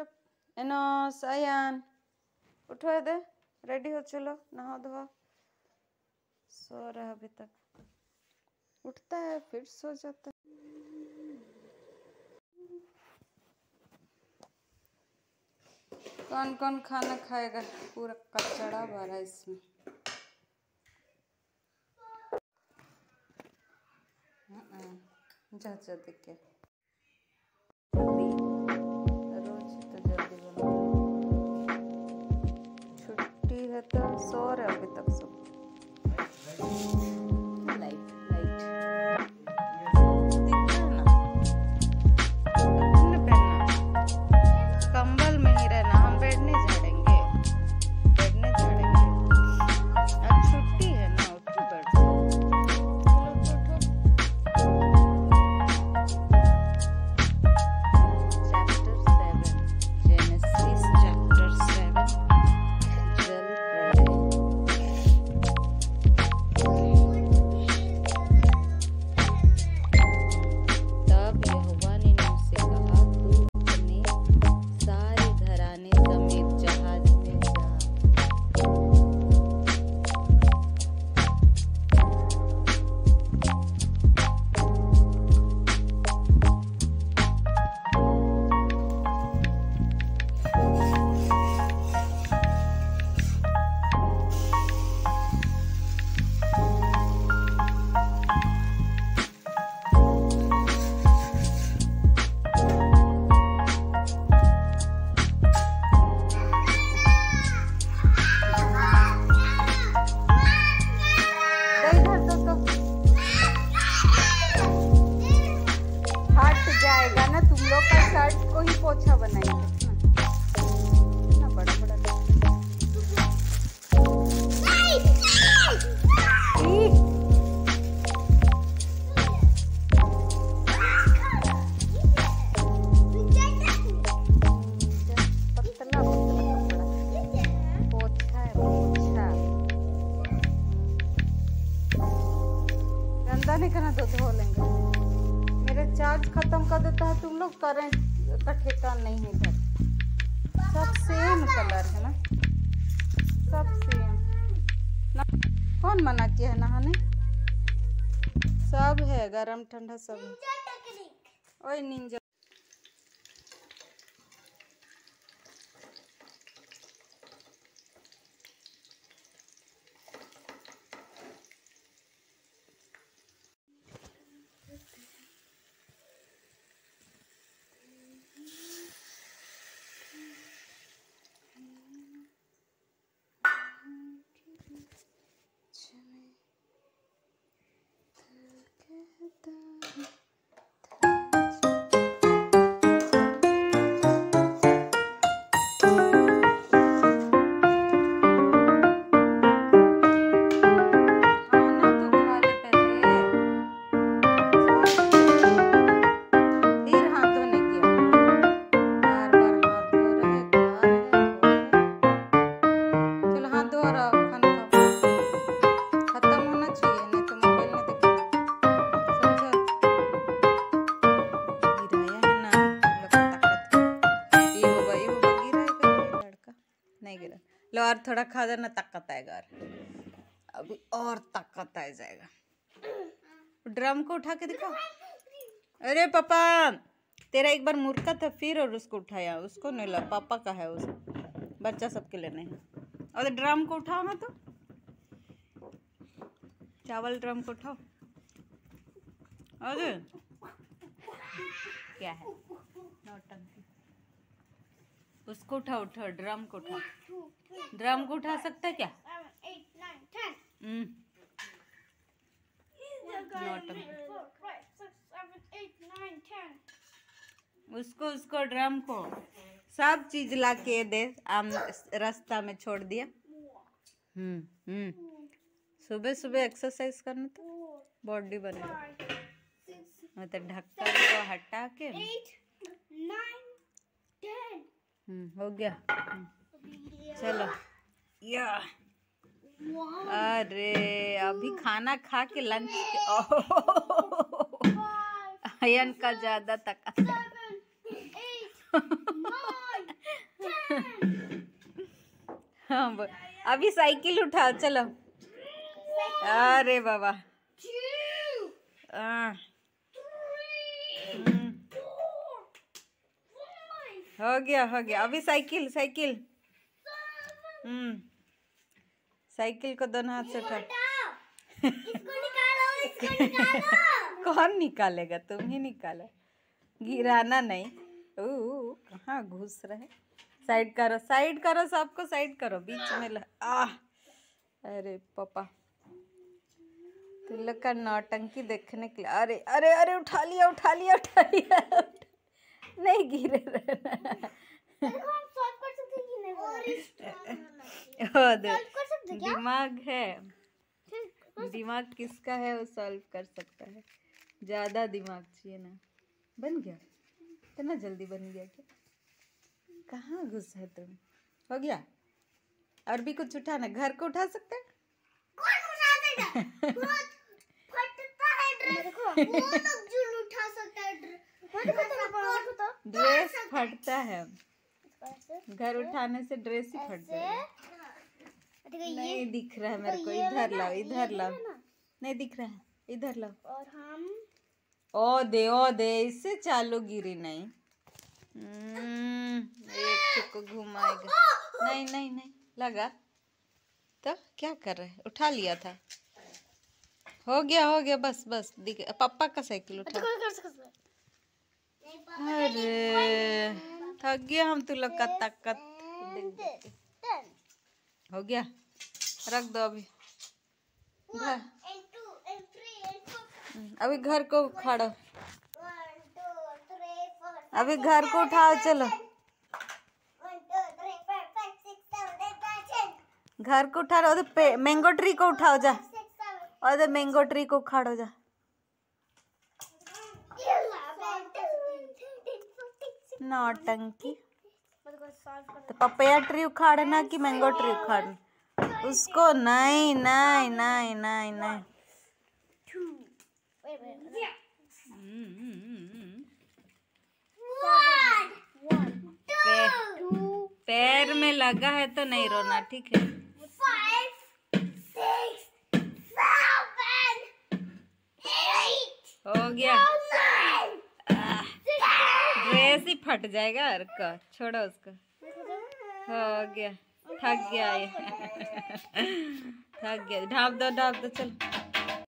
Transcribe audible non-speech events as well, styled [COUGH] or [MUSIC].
Stop Enos Ayan उठो दे ready हो चलो नहा धोआ सो रहा अभी तक उठता है फिर सो जाता है कौन कौन खाना खाएगा पूरा कचड़ा भरा इसमें जा जा देख करंट का ठेका नहीं है इधर सब सेम कलर है ना? सब सेम ना कौन मना किया है नहाने? सब है गरम ठंडा सब है। ओए निंजा लो और थोड़ा खा देना, ताकत आएगा और। अभी और ताकत आ जाएगा। ड्रम को उठा के दिखाओ। अरे पापा, तेरा एक बार मुर्का था फिर और उसको उठाया, उसको नहीं ला, पापा का है उस, बच्चा सबके लिए नहीं। और ड्रम को उठाओ ना तो। चावल ड्रम को उठाओ। अरे क्या है? उसको उठाओ उठाओ, ड्रम को उठाओ। ड्रम को उठा सकता है क्या? उसको उसको ड्रम को सब चीज़ ला के दे आम रास्ता में छोड़ दिया। हम्म हम्म। सुबह सुबह एक्सरसाइज करना तो बॉडी बनेगा मतलब ढक्कन को हटा के। हम्म हो गया। चलो। या अरे अभी खाना खा के लंच अयन का ज़्यादा तक हाँ अभी साइकिल उठाओ चलो। अरे बाबा। हाँ। हम्म, हो गया हो गया। अभी साइकिल साइकिल। साइकिल को दोनों हाथ से उठा [LAUGHS] कौन निकालेगा? तुम ही निकालो। गिराना नहीं। ओ कहाँ घुस रहे? साइड करो साइड करो सबको साइड करो। बीच में. आ अरे पापा। तुम लोग का नौटंकी देखने के लिए अरे अरे अरे उठा लिया उठा लिया उठा लिया नहीं गिरे रहना। दिमाग है। दिमाग किसका है वो सॉल्व कर सकता है। ज़्यादा दिमाग चाहिए ना। बन गया? इतना जल्दी बन गया क्या? कहाँ घुस है तुम? हो गया? और भी कुछ उठाना? घर को उठा सकते हैं? ड्रेस फटता है। घर उठाने से ड्रेस ही फट जाएगा। नहीं दिख रहा है मेरे को इधर लाओ इधर लाओ। नहीं दिख रहा है इधर लाओ। और हम ओ दे ओ दे इससे चालू गिरी नहीं। हम्म, एक को घुमाएगा। नहीं नहीं नहीं लगा। तो क्या कर रहे उठा लिया था। हो गया हो गया बस बस दिख पापा का साइकिल उठा। सकते हैं। अरे, थक गया हम तू लोग का ताकत। हो गया। रख दो अभी। अभी घर को उखाड़ो। अभी घर को उठाओ, चलो। घर को उठा रहा मैंगो ट्री को उठाओ, जा। और मैंगो ट्री को उखाड़ो, जा। नौटंकी। तो पपया ट्री उखाड़ना कि मैंगो ट्री उखाड़ना? उसको नहीं नहीं नहीं नहीं नहीं। पैर में लगा है तो नहीं रोना, ठीक है? हो गया। ही फट जाएगा और कर छोड़ो उसको। हो गया, थक गया ये। [LAUGHS] थक गया, ढाप दो ढाप दो, चल।